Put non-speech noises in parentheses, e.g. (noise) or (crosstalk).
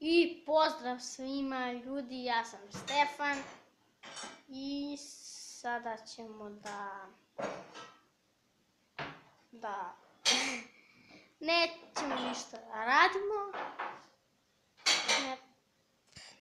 I pozdrav svima ljudi, ja sam Stefan i sada ćemo da, da, (laughs) nećemo ništa.